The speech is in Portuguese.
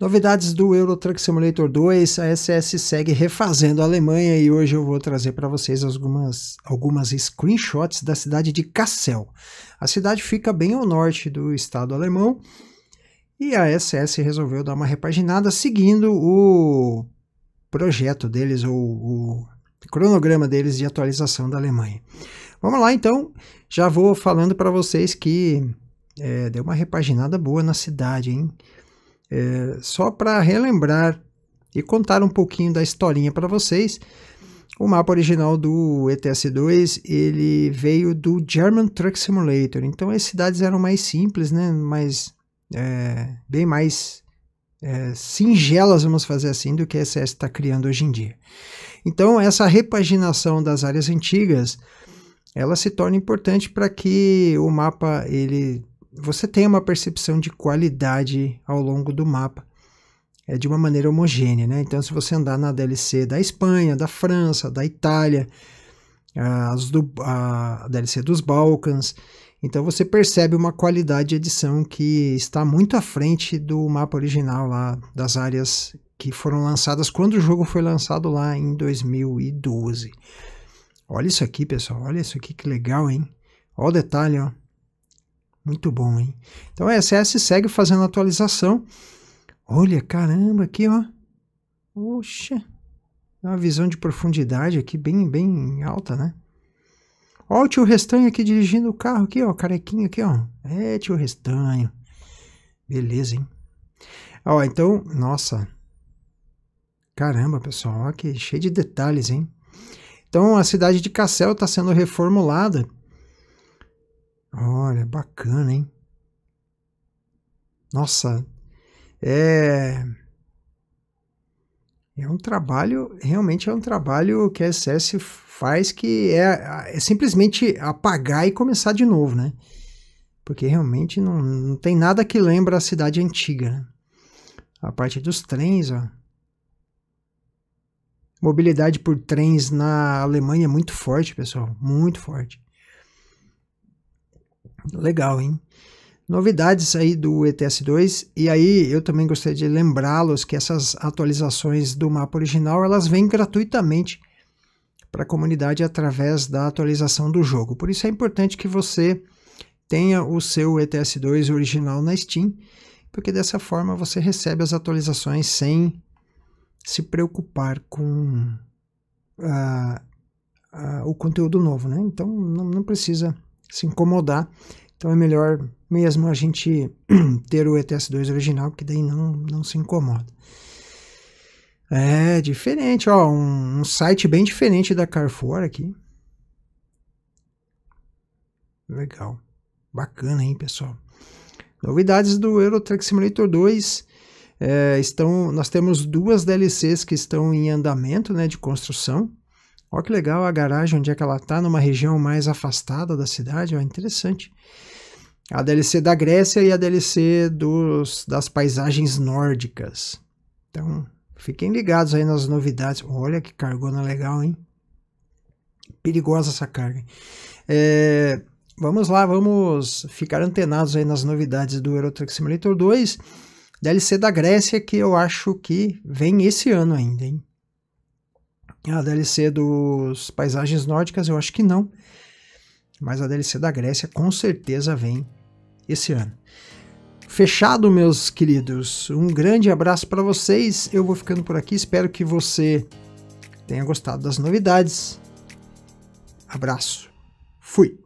Novidades do Euro Truck Simulator 2, a SS segue refazendo a Alemanha e hoje eu vou trazer para vocês algumas, algumas screenshots da cidade de Kassel. A cidade fica bem ao norte do estado alemão e a SS resolveu dar uma repaginada seguindo o projeto deles, ou o cronograma deles de atualização da Alemanha. Vamos lá então, já vou falando para vocês que é, deu uma repaginada boa na cidade, hein? É, só para relembrar e contar um pouquinho da historinha para vocês, o mapa original do ETS2 ele veio do German Truck Simulator, então as cidades eram mais simples, né? mais, é, bem mais é, singelas, vamos fazer assim, do que a SS está criando hoje em dia. Então essa repaginação das áreas antigas ela se torna importante para que o mapa ele você tem uma percepção de qualidade ao longo do mapa. É de uma maneira homogênea, né? Então, se você andar na DLC da Espanha, da França, da Itália, as do, a DLC dos Balcãs, então você percebe uma qualidade de edição que está muito à frente do mapa original lá, das áreas que foram lançadas quando o jogo foi lançado lá em 2012. Olha isso aqui, pessoal. Olha isso aqui que legal, hein? Olha o detalhe, ó. Muito bom, hein? Então a SS segue fazendo atualização. Olha, caramba, aqui, ó. Oxa. Uma visão de profundidade aqui bem, bem alta, né? Ó o tio Restanho aqui dirigindo o carro aqui, ó. Carequinho aqui, ó. É, tio Restanho. Beleza, hein? Ó, então, nossa. Caramba, pessoal. Ó, que cheio de detalhes, hein? Então, a cidade de Cassel está sendo reformulada Olha, bacana, hein? Nossa, é. É um trabalho, realmente é um trabalho que a SS faz que é, é simplesmente apagar e começar de novo, né? Porque realmente não, não tem nada que lembra a cidade antiga, né? A parte dos trens, ó. Mobilidade por trens na Alemanha é muito forte, pessoal, muito forte. Legal, hein? Novidades aí do ETS2, e aí eu também gostaria de lembrá-los que essas atualizações do mapa original, elas vêm gratuitamente para a comunidade através da atualização do jogo. Por isso é importante que você tenha o seu ETS2 original na Steam, porque dessa forma você recebe as atualizações sem se preocupar com uh, uh, o conteúdo novo, né? Então não, não precisa se incomodar. Então é melhor mesmo a gente ter o ETS2 original, porque daí não, não se incomoda. É diferente, ó, um, um site bem diferente da Carrefour aqui. Legal. Bacana, hein, pessoal? Novidades do Euro Truck Simulator 2. É, estão, nós temos duas DLCs que estão em andamento né, de construção. Olha que legal a garagem, onde é que ela está, numa região mais afastada da cidade, ó, interessante. A DLC da Grécia e a DLC dos, das paisagens nórdicas. Então, fiquem ligados aí nas novidades. Olha que cargona legal, hein? Perigosa essa carga. É, vamos lá, vamos ficar antenados aí nas novidades do Euro Truck Simulator 2. DLC da Grécia que eu acho que vem esse ano ainda, hein? A DLC dos Paisagens Nórdicas eu acho que não. Mas a DLC da Grécia com certeza vem esse ano. Fechado, meus queridos. Um grande abraço para vocês. Eu vou ficando por aqui. Espero que você tenha gostado das novidades. Abraço. Fui.